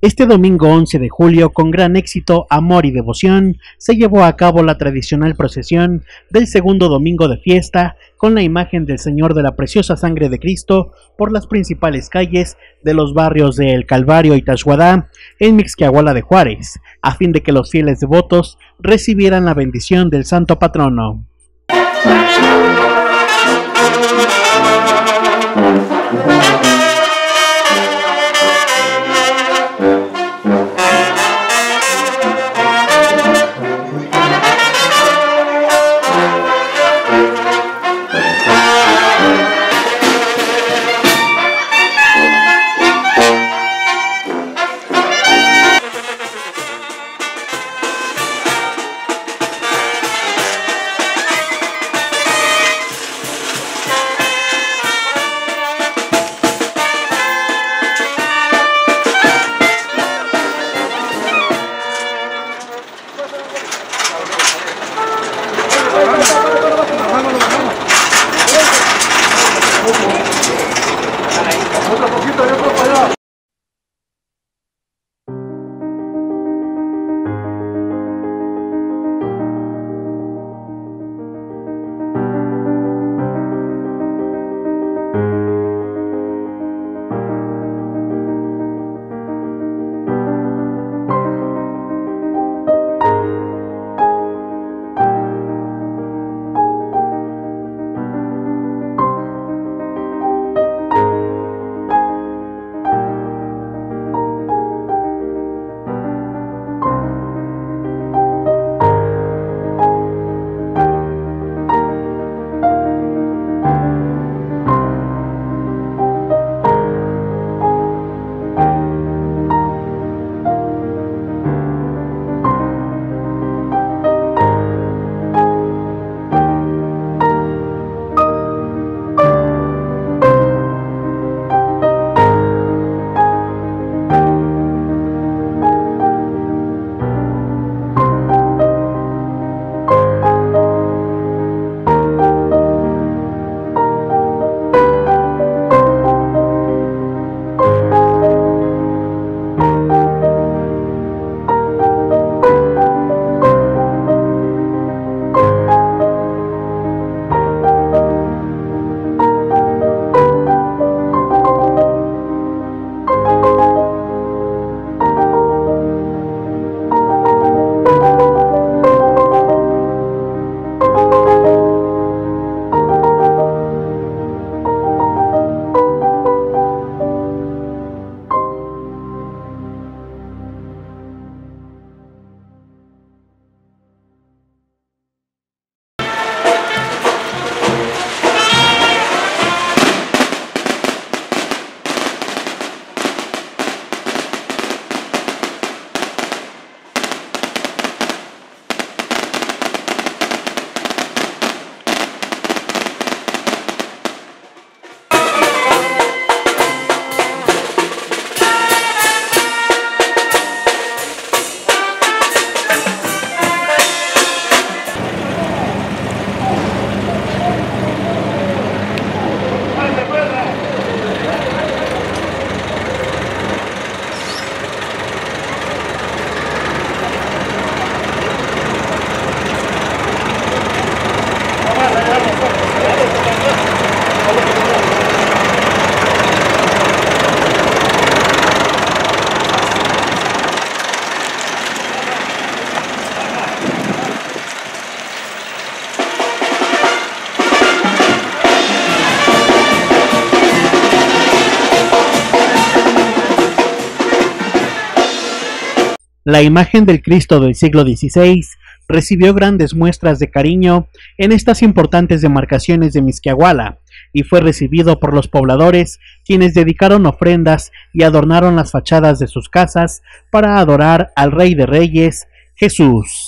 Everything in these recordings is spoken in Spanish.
Este domingo 11 de julio, con gran éxito, amor y devoción, se llevó a cabo la tradicional procesión del segundo domingo de fiesta con la imagen del Señor de la Preciosa Sangre de Cristo por las principales calles de los barrios de El Calvario y Tashuadá en Mixquiahuala de Juárez, a fin de que los fieles devotos recibieran la bendición del Santo Patrono. La imagen del Cristo del siglo XVI recibió grandes muestras de cariño en estas importantes demarcaciones de Misquiahuala y fue recibido por los pobladores quienes dedicaron ofrendas y adornaron las fachadas de sus casas para adorar al Rey de Reyes, Jesús.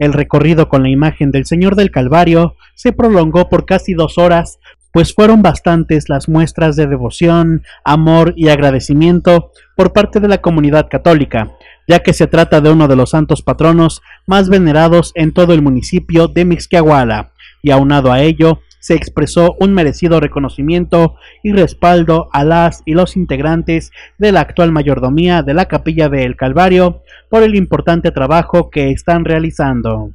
El recorrido con la imagen del Señor del Calvario se prolongó por casi dos horas, pues fueron bastantes las muestras de devoción, amor y agradecimiento por parte de la comunidad católica, ya que se trata de uno de los santos patronos más venerados en todo el municipio de Mixquiahuala, y aunado a ello, se expresó un merecido reconocimiento y respaldo a las y los integrantes de la actual mayordomía de la Capilla del Calvario por el importante trabajo que están realizando.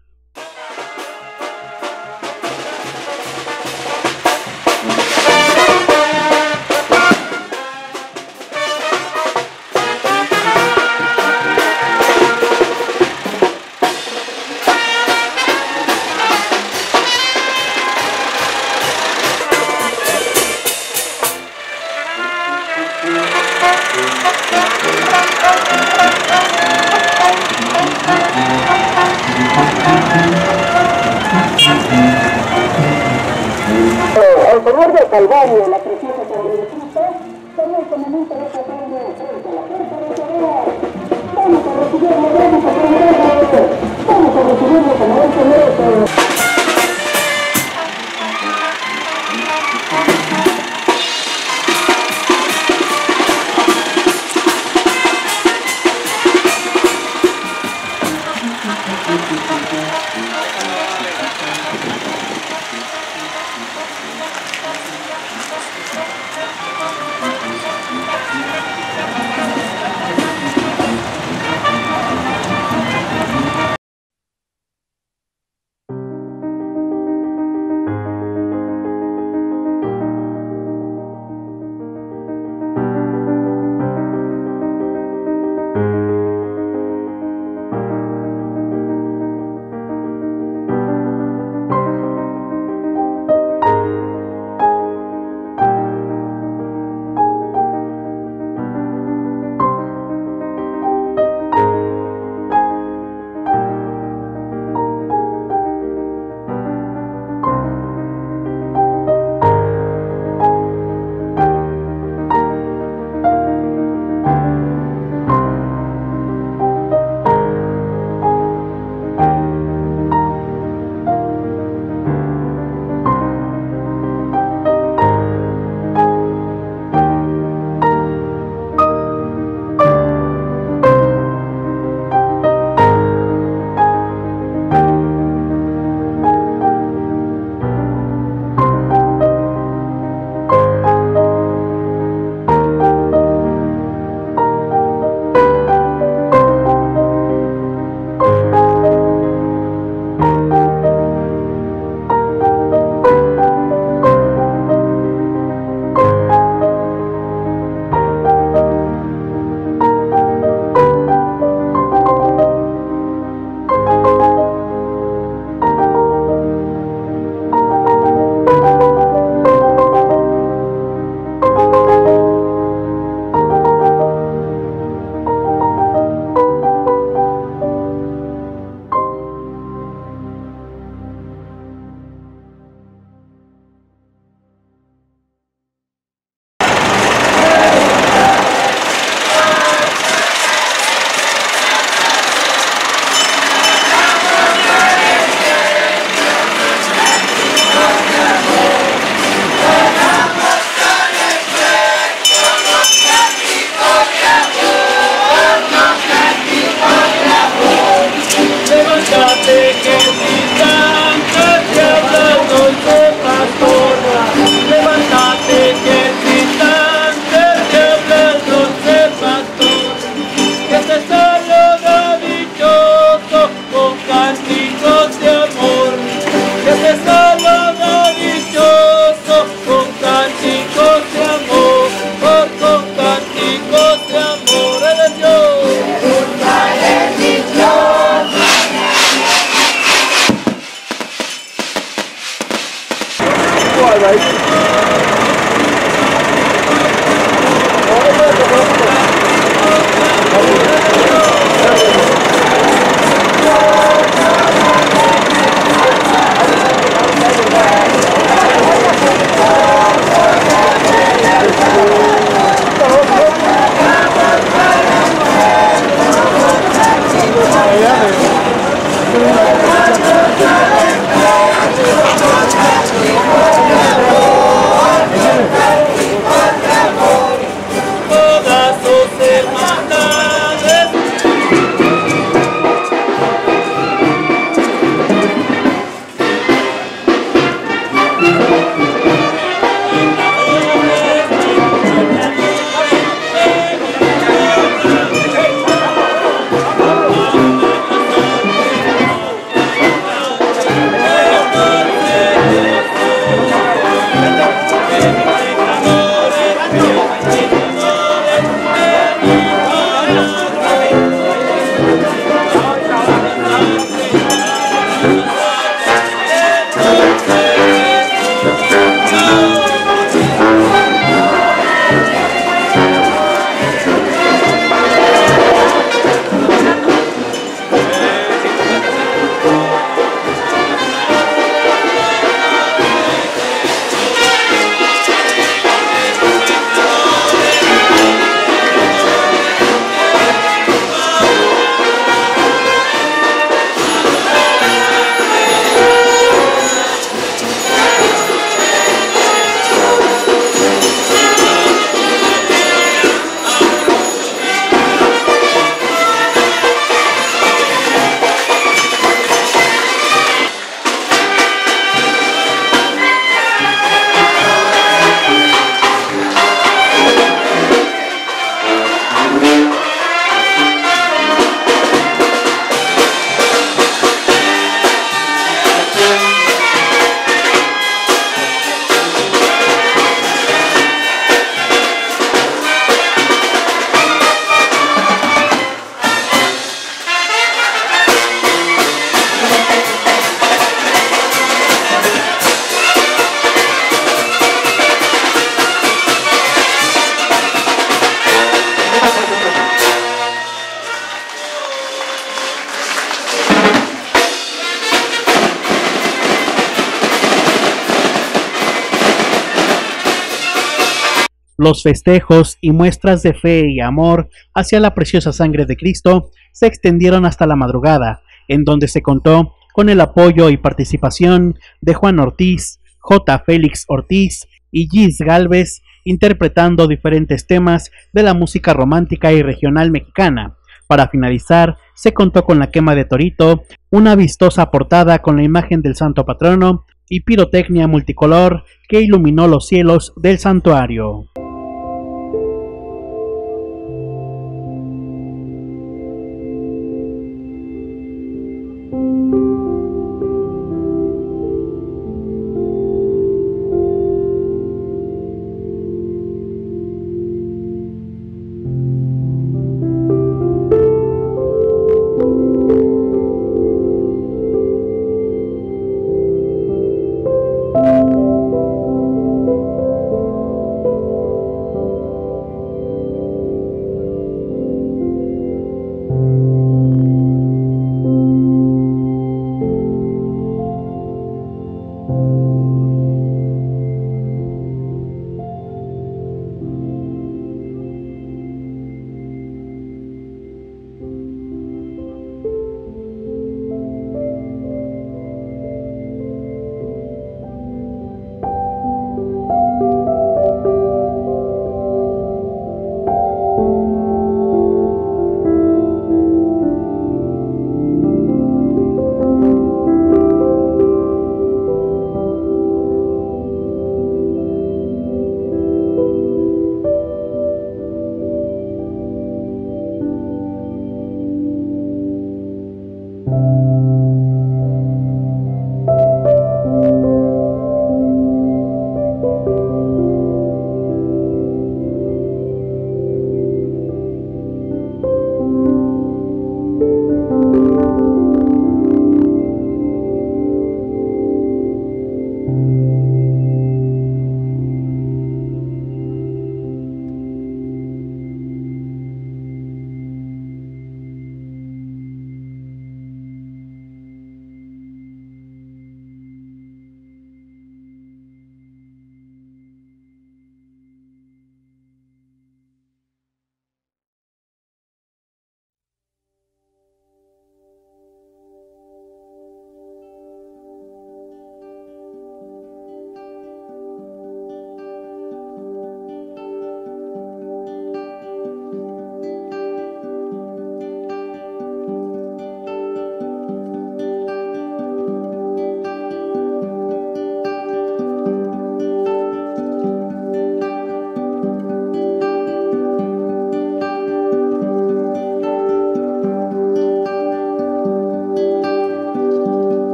Los festejos y muestras de fe y amor hacia la preciosa sangre de Cristo se extendieron hasta la madrugada, en donde se contó con el apoyo y participación de Juan Ortiz, J. Félix Ortiz y Gis Galvez, interpretando diferentes temas de la música romántica y regional mexicana. Para finalizar, se contó con la quema de Torito, una vistosa portada con la imagen del santo patrono y pirotecnia multicolor que iluminó los cielos del santuario.